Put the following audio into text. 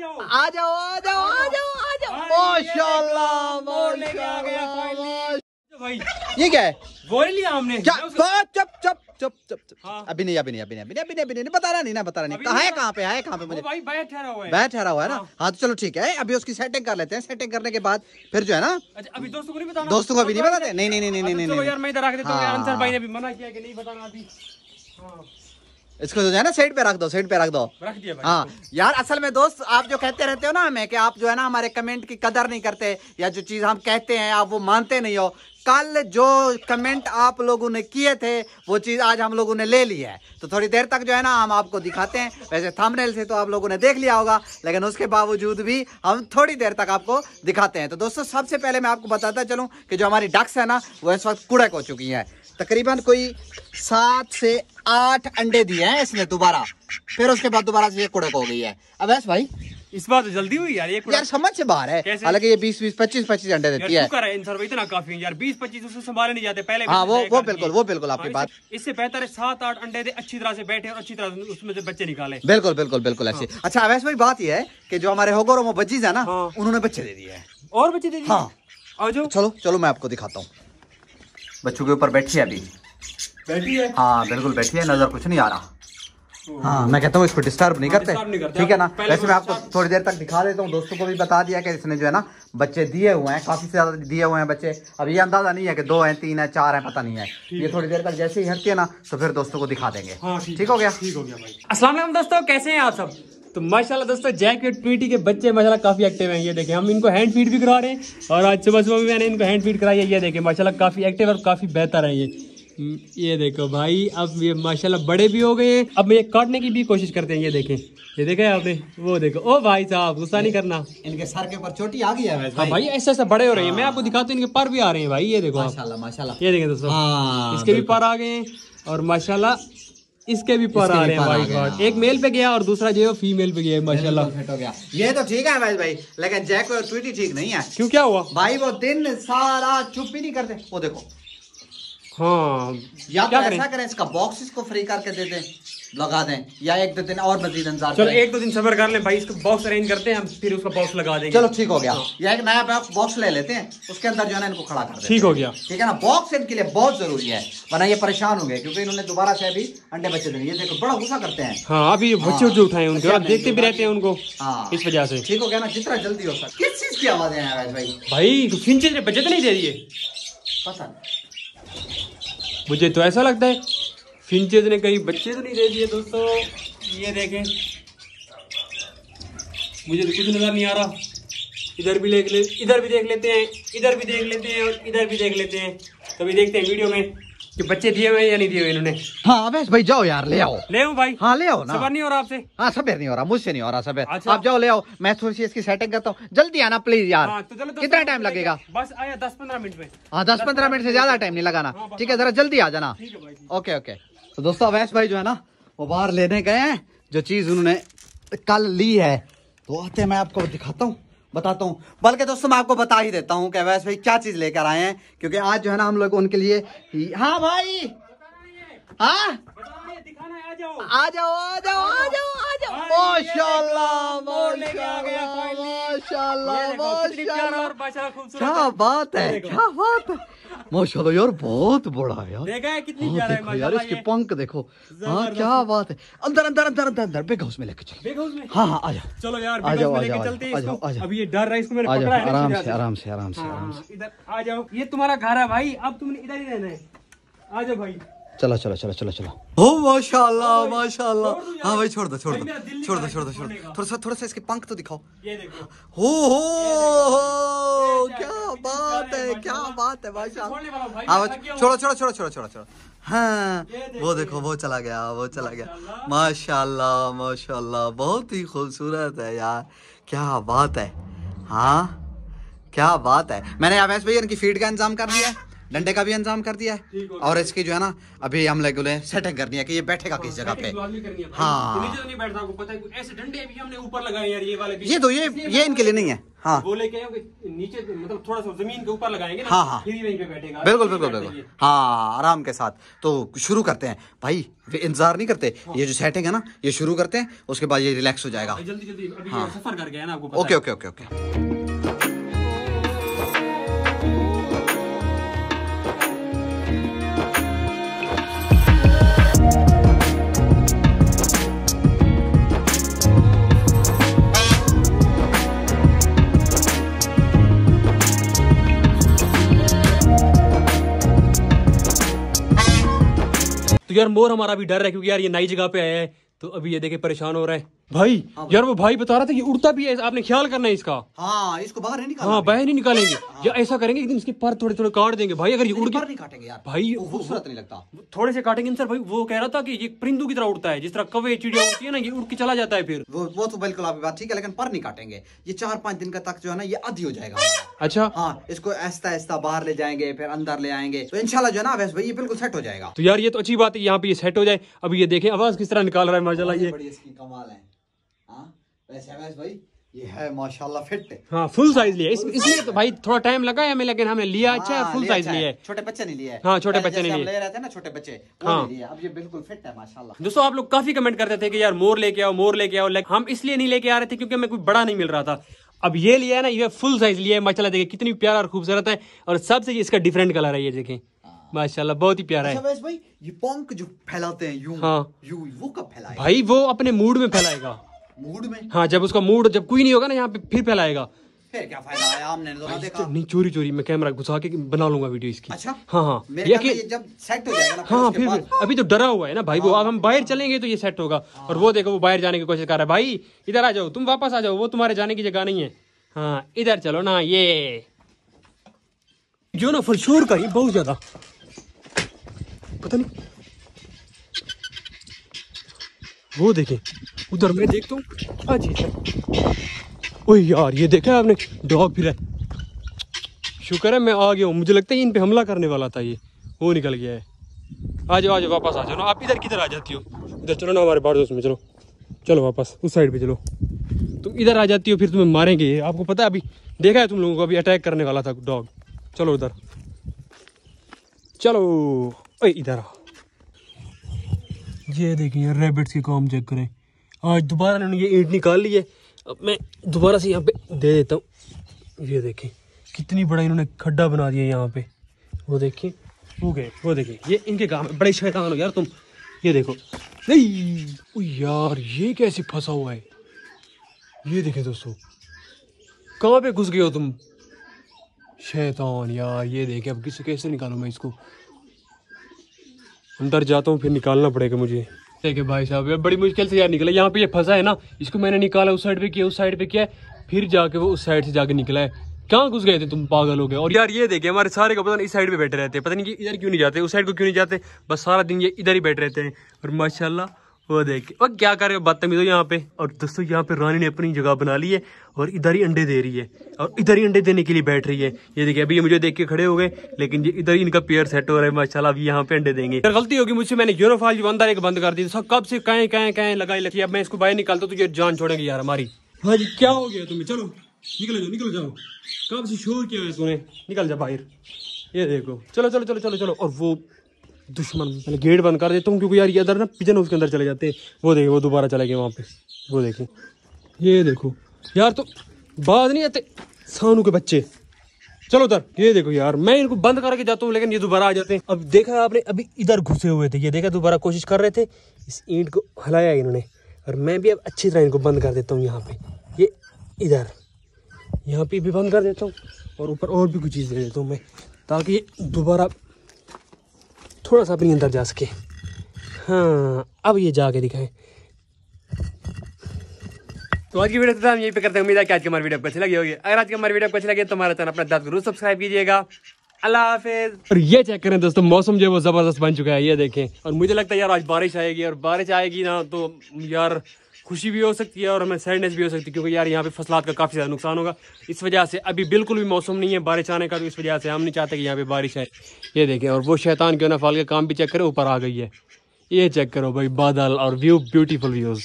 जाओ। आ जाओ आ जाओ आ जाओ आ जाओ। माशाल्लाह माशाल्लाह भाई ये क्या है? ही लिया हमने। क्या? उसको- चुप चुप चुप चुप चुप। हाँ। अभी नहीं अभी नहीं अभी नहीं अभी नहीं अभी नहीं अभी नहीं बता रहा नहीं ना बता रहा नहीं कहाँ है कहाँ पे है कहाँ पे मुझे? भाई बैठ ठहरा हुआ है। बैठ ठहरा हुआ है ना? हाँ। हाँ तो चलो ठीक है अभी उसकी सेटिंग कर लेते हैं। सेटिंग करने के बाद फिर जो है ना अच्छा अभी दोस्तों को नहीं बताना। दोस्तों को अभी नहीं बताते? नहीं नहीं नहीं नहीं नहीं यार मैं इधर रख देता हूँ। हाँ। अंसर भाई ने भी मना किया कि नहीं बताना अभी। हाँ। इसको जो है ना साइड पे रख दो साइड पे रख दो। रख दिया भाई हाँ यार असल में दोस्त आप जो कहते रहते हो ना हमें कि आप जो है ना हमारे कमेंट की कदर नहीं करते या जो चीज़ हम कहते हैं आप वो मानते नहीं हो। कल जो कमेंट आप लोगों ने किए थे वो चीज़ आज हम लोगों ने ले ली है। तो थोड़ी देर तक जो है ना हम आपको दिखाते हैं। वैसे थंबनेल से तो आप लोगों ने देख लिया होगा लेकिन उसके बावजूद भी हम थोड़ी देर तक आपको दिखाते हैं। तो दोस्तों सबसे पहले मैं आपको बताता चलूँ कि जो हमारी डक्स है ना वो इस वक्त कुड़क हो चुकी है। तकरीबन कोई सात से आठ अंडे दिए हैं इसने दोबारा। फिर उसके बाद दोबारा से ये कुड़क हो गई है। अब ऐस भाई इस बार तो जल्दी हुई यार ये यार समझ से बाहर है। हालाँकि ये बीस बीस पच्चीस पच्चीस अंडे देती है। शुक्र है इंसान भाई इतना काफ़ी है यार। बीस पच्चीस उससे संभाले नहीं जाते पहले हाँ, वो- वो बिल्कुल, वो बिल्कुल आपकी हाँ, बात। इससे- बेहतर है सात आठ अंडे दे अच्छी तरह से बैठे और अच्छी तरह से उसमें से बच्चे निकाले। बिल्कुल बिल्कुल बिल्कुल ऐसी। अच्छा वैसे भाई बात यह है की जो हमारे होगोर वो बच्चीज है ना हाँ। उन्होंने बच्चे दे दिए और बच्चे दे दिए? हाँ। चलो चलो मैं आपको दिखाता हूँ। बच्चों के ऊपर बैठी है अभी। बैठी है। हाँ बिल्कुल बैठी है नज़र कुछ नहीं आ रहा। हाँ मैं कहता हूँ इसको डिस्टर्ब नहीं हाँ, करते। नहीं करते। ठीक है ना? वैसे वो मैं आपको थोड़ी देर तक दिखा देता हूँ। दोस्तों को भी बता दिया कि इसने जो है ना बच्चे दिए हुए हैं काफ़ी ज़्यादा दिए हुए हैं बच्चे। अब ये अंदाज़ा नहीं है कि दो हैं तीन है चार हैं पता नहीं है। ये थोड़ी देर तक जैसे ही हटती है ना तो फिर दोस्तों को दिखा देंगे। हाँ ठीक हो। गया? ठीक हो गया भाई। अस्सलाम वालेकुम दोस्तों कैसे हैं आप सब? तो माशाल्लाह दोस्तों जैक और ट्वीटी के बच्चे माशाल्लाह काफ़ी एक्टिव हैं। ये देखें हम इनको हैंड फ़ीड भी करा रहे हैं और आज सुबह सुबह भी मैंने इनको हैंड फ़ीड कराई है। ये देखें माशाल्लाह काफ़ी एक्टिव और काफ़ी बेहतर है ये। ये देखो भाई अब ये माशाल्लाह बड़े भी हो गए हैं। अब ये काटने की भी कोशिश करते हैं ये देखें। ये देखे आपने? वो देखो। ओ भाई साहब गुस्सा नहीं करना। इनके सर के ऊपर चोटी आ गई है वैसे। हाँ भाई ऐसे ऐसे बड़े हो रहे हैं। मैं आपको दिखाता हूँ इनके पर भी आ रहे हैं भाई ये देखो माशाल्लाह माशाल्लाह। ये देखें दोस्तों। हाँ इसके भी पर आ गए हैं और माशाल्लाह इसके भी पर आ रहे हैं भाई। गॉड हाँ। एक मेल पे गया और दूसरा जो फीमेल पे गया है माशाल्लाह। फिट हो गया। ये तो ठीक है भाई भाई लेकिन जैक और ट्वीटी ठीक नहीं है। क्यों क्या हुआ? भाई वो दिन सारा चुप ही नहीं करते। वो देखो। हाँ। या तो ऐसा करें इसका बॉक्स इसको फ्री करके दे दें लगा दें या एक दो दिन और मजीद इंतज़ार चलो एक दो दिन सबर कर ले भाई इसको बॉक्स अरेंज करते हैं हम फिर उसका बॉक्स लगा देंगे। चलो ठीक हो गया। या एक नया बॉक्स ले लेते हैं उसके अंदर जो है ना इनको खड़ा कर ठीक हो गया। ठीक है ना? बॉक्स इनके लिए बहुत ज़रूरी है वरना ये परेशान होंगे क्योंकि इन्होंने दोबारा से अभी अंडे बच्चे देने ये देखो बड़ा गुस्सा करते हैं। हाँ अभी बच्चे उच्चे उठाए उनके देखते भी रहते हैं उनको हाँ। इस वजह से। ठीक हो गया ना? जितना जल्दी हो सके। किस चीज़ की आवाज़ें हैं भाई? भाई फिंचे तो नहीं दे दिए पता नहीं। मुझे तो ऐसा लगता है फिंचेज ने कहीं बच्चे तो नहीं दे दिए दोस्तों। ये देखें। मुझे तो कुछ नज़र नहीं आ रहा। इधर भी देख ले, इधर भी देख लेते हैं, इधर भी देख लेते हैं और इधर भी देख लेते हैं। कभी देखते हैं वीडियो में। कि बच्चे दिए हुए या नहीं दिए हुए इन्होंने? हाँ अवैस भाई जाओ यार ले आओ। ले हूँ भाई? हाँ ले आओ ना। सबर नहीं हो रहा आपसे? हाँ सबर नहीं हो रहा मुझसे नहीं हो रहा सबर। अच्छा। आप जाओ ले आओ मैं थोड़ी सी इसकी सेटिंग करता हूँ। जल्दी आना प्लीज़ यार। हाँ तो चलो दोस्तों, कितना टाइम लगेगा? बस आया दस पंद्रह मिनट में। हाँ दस पंद्रह मिनट से ज़्यादा टाइम नहीं लगाना। हाँ, ठीक है जरा जल्दी आ जाना। Okay okay. तो दोस्तों अवैस भाई जो है ना वो बाहर लेने गए हैं। जो चीज़ उन्होंने कल ली है तो आते मैं आपको दिखाता हूँ। बताता हूँ। बल्कि दोस्तों मैं आपको बता ही देता हूँ कि अवैस भाई क्या चीज़ लेकर आए हैं क्योंकि आज जो है ना हम लोग उनके लिए हाँ भाई! हाँ? आ जाओ आ जाओ आ जाओ आ जाओ। आ जाओ माशाल्लाह माशाल्लाह माशाल्लाह। क्या बात है क्या बात है। माशाल्लाह यार बहुत बड़ा है यार। देखा है कितनी हाँ, प्यारा है माशाल्लाह यार इसके पंख देखो। हाँ क्या बात है। अंदर अंदर अंदर अंदर अंदर बिग हाउस में लेके चलो। बेग हाउस में? हाँ हाँ आ जाओ। चलो यार आ बिग जाओ, हाउस में आ लेके जाओ, चलते हैं आ जाओ, इसको अब अभी ये डर रहा है इसको मेरे पकड़ा है आराम से आराम से आराम से हाँ, आराम हाँ, से। इधर आ जाओ। ये तुम्हारा घर है भाई अब तुमने इधर ही रहना है। आ जाओ भाई। चलो चलो चलो चलो चलो। ओ माशाल्लाह माशाल्लाह। हाँ भाई छोड़ दो छोड़ दो छोड़ दो छोड़ दो छोड़ दो। थोड़ा सा थोड़ा सा इसके पंख तो दिखाओ। ये देखो। हो हो हो क्या बात है क्या बात है माशाल्लाह। हाँ। छोड़ो छोड़ो छोड़ो छोड़ो छोड़ो छोड़ो। हाँ वो देखो वो चला गया वो चला गया। माशाल्लाह। माशाल्लाह बहुत ही खूबसूरत है यार। क्या बात है। हाँ क्या बात है। मैंने अवैस भैया इनकी फ़ीड का इंतज़ाम कर दिया डंडे का भी इंतज़ाम कर दिया है। और इसकी जो है ना अभी हम लोग बोले सेटिंग करनी है कि ये बैठेगा किस जगह पे? हाँ। हाँ। तो पता है ऊपर लगाए ये तो ये ये इनके लिए नहीं है। हाँ। कि नीचे मतलब थोड़ा सा ज़मीन के ऊपर लगाएँगे ना हाँ, हाँ। फिर वहीं पे बैठेगा। बिल्कुल बिल्कुल बिल्कुल। हाँ आराम के साथ। तो शुरू करते हैं। भाई इंतज़ार नहीं करते? ये जो सेटिंग है ना ये शुरू करते हैं उसके बाद ये रिलैक्स हो जाएगा। जल्दी जल्दी। अभी हाँ। सफ़र कर गया ना आपको ओके है। Okay okay okay. यार मोर हमारा भी डर है क्योंकि यार ये नई जगह पे आया है तो अभी ये देखे, परेशान हो रहा है। भाई यार वो भाई बता रहा था ये उड़ता भी है आपने ख्याल करना है इसका। हाँ इसको बाहर नहीं निकालना हाँ बाहर नहीं निकालेंगे। या ऐसा करेंगे कि इसके पर थोड़े थोड़े काट देंगे। भाई अगर ये उड़ के नहीं काटेंगे यार। भाई वो खूबसूरत नहीं लगता। थोड़े से काटेंगे सर। भाई वो कह रहा था कि ये परिंदू की तरह उड़ता है। जिस तरह कवे चिड़िया उड़ती है ना ये उड़ के चला जाता है फिर। वो वो तो बिल्कुल आपकी बात ठीक है लेकिन पर नहीं काटेंगे। ये चार पाँच दिन का तक जो है ना ये आधी हो जाएगा। अच्छा। हाँ इसको ऐसा ऐसा बाहर ले जाएँगे फिर अंदर ले आएँगे। तो इंशाल्लाह जो है ना वैसे भाई ये बिल्कुल सेट हो जाएगा। तो यार ये तो अच्छी बात है यहाँ पे ये सेट हो जाए। अभी ये देखें आवाज़ किस तरह निकाल रहा है माशाल्लाह ये। बड़ी इसकी कमाल है। हाँ वैसे भाई ये है माशाल्लाह फिट हाँ फुल साइज़ लिया इस, इसलिए तो भाई थोड़ा टाइम लगा है हमें लेकिन हमने लिया अच्छा है हाँ, फुल साइज़ अच्छा लिया है। छोटे बच्चे लिए। है। हाँ, छोटे बच्चे ना छोटे बच्चे हाँ। अब ये बिल्कुल फिट है माशाल्लाह। दोस्तों आप लोग काफ़ी कमेंट करते थे कि यार मोर लेके आओ मोर लेके आओ हम इसलिए नहीं लेके आ रहे थे क्योंकि हमें कोई बड़ा नहीं मिल रहा था। अब ये लिया है ना ये फुल साइज़ लिया है माशाल्लाह देखिए कितनी प्यारा और खूबसूरत है और सबसे इसका डिफरेंट कलर है ये देखें। माशाल्लाह बहुत ही प्यारा अच्छा है। भाई ये पंख जो फैलाते हैं यूँ हाँ। यूँ वो कब फैलाएगा? भाई वो अपने मूड में फैलाएगा। मूड में? हाँ जब उसका मूड जब कोई नहीं होगा ना यहाँ पे फिर फैलाएगा। फिर क्या फ़ायदा है? हमने तो देखा। नहीं चोरी चोरी मैं कैमरा घुसा के बना लूँगा वीडियो इसकी। अच्छा? हाँ हाँ। ये जब सेट हो जाएगा ना हाँ फिर फिर- अभी तो डरा हुआ है ना भाई वो अब हम बाहर चलेंगे तो ये सेट होगा। और वो देखो वो बाहर जाने की कोशिश कर रहा है भाई इधर आ जाओ तुम वापस आ जाओ वो तुम्हारे जाने की जगह नहीं है। हाँ इधर चलो ना ये। जो ना फल शोर का ही बहुत ज़्यादा। पता नहीं वो देखे। उधर मैं देखता हूँ। जी ओह यार, ये देखा है आपने? डॉग फिर शुक्र है मैं आ गया हूँ। मुझे लगता है इन पे हमला करने वाला था ये। वो निकल गया है। आ जाओ आ जाओ, वापस आ जाओ ना। आप इधर किधर आ जाती हो? इधर चलो ना हमारे दोस्त में, चलो। चलो वापस, उस साइड पे चलो। तुम इधर आ जाती हो, फिर तुम्हें मारेंगे आपको पता है अभी देखा है तुम लोगों को, अभी अटैक करने वाला था डॉग चलो उधर। चलो। ओए, इधर आओ ये देखिए यार रैबिट्स की काम चेक करें। आज दोबारा इन्होंने ये ईंट निकाल ली है। अब मैं दोबारा से यहाँ पे दे देता हूँ। ये देखें, कितनी बड़ा इन्होंने खड्डा बना दिया यहाँ पे। वो देखिए, वो गए, वो देखिए। ये इनके काम है। बड़े शैतान हो यार तुम। ये देखो। नहीं, ओ यार, ये कैसे फंसा हुआ है? ये देखें दोस्तों, कहाँ पे घुस गए हो तुम? शैतान यार, ये देखे। अब किसे कैसे निकालूं मैं इसको? अंदर जाता हूँ, फिर निकालना पड़ेगा मुझे। देखिए भाई साहब बड़ी मुश्किल से यार निकला यहाँ पे ये फंसा है ना, इसको मैंने निकाला, उस साइड पे किया, उस साइड पे किया, फिर जाके वो उस साइड से जाके निकला है। कहाँ घुस गए थे तुम पागल हो गए? और यार ये देखे हमारे सारे को पता नहीं इस साइड पे बैठे रहते हैं। पता नहीं कि इधर क्यों नहीं जाते, उस साइड को क्यों नहीं जाते? बस सारा दिन ये इधर ही बैठे रहते हैं। और माशाल्लाह वो देखे। वो क्या कर रहे हो, बदतमीज हो यहाँ पे? और दोस्तों, यहाँ पे रानी ने अपनी जगह बना ली है और इधर ही अंडे दे रही है। और इधर ही अंडे देने के लिए बैठ रही है। ये देखिए, अभी ये मुझे देख के खड़े हो गए, लेकिन ये इधर ही इनका पेयर सेट हो रहा है, माशाल्लाह, अभी यहाँ पे अंडे देंगे। यार गलती होगी मुझसे, मैंने यूरोफाल जो अंदर एक बंद कर दी सब कब से कहें कहें कहें, लगाई लगी अब मैं इसको बाहर निकालता तो ये जान छोड़ेंगे यार हमारी। हाँ जी क्या हो गया तुम्हें? चलो, निकल जाओ निकल जाओ। कब से शोर किया है तूने निकल जाओ बाहर। ये देखो। चलो चलो चलो चलो चलो। और वो दुश्मन, पहले गेट बंद कर देता हूँ क्योंकि यार ये इधर ना पिजन उसके अंदर चले जाते हैं। वो देखिए वो दोबारा चले गए वहाँ पे। वो देखिए ये देखो। यार तो बात नहीं आते? सानू के बच्चे। चलो उधर, ये देखो यार, मैं इनको बंद करके जाता हूँ, लेकिन ये दोबारा आ जाते हैं। अब देखा आपने, अभी इधर घुसे हुए थे। ये देखा, दोबारा कोशिश कर रहे थे। इस ईंट को हलाया इन्होंने। और मैं भी अब अच्छी तरह इनको बंद कर देता हूँ यहाँ पे। ये इधर। यहाँ पे भी बंद कर देता हूँ। और ऊपर और भी कुछ चीज़ दे देता हूँ मैं, ताकि ये दोबारा थोड़ा सा अपनी अंदर जा सके। हाँ अब ये जाके दिखाएँ। तो आज की वीडियो तो हम यहीं पे करते हैं। उम्मीद है कि आज की हमारी वीडियो आपको अच्छी लगी होगी। अगर आज की हमारी वीडियो आपको अच्छी लगी तो हमारा चैनल अपना दाद ज़रूर सब्सक्राइब कीजिएगा। अल्लाह हाफिज। और ये चेक करें दोस्तों मौसम जो है वो ज़बरदस्त बन चुका है ये देखें। और मुझे लगता है यार आज बारिश आएगी और बारिश आएगी ना तो यार खुशी भी हो सकती है और हमें सैडनेस भी हो सकती है, क्योंकि यार यहाँ पे फसलात का काफ़ी ज़्यादा नुकसान होगा। इस वजह से अभी बिल्कुल भी मौसम नहीं है बारिश आने का तो इस वजह से हम नहीं चाहते कि यहाँ पे बारिश है ये देखें, और वो शैतान क्यों ना, फाल के काम भी चेक करें, ऊपर आ गई है। ये चेक करो भाई, बादल और व्यू ब्यूटीफुल व्यूज़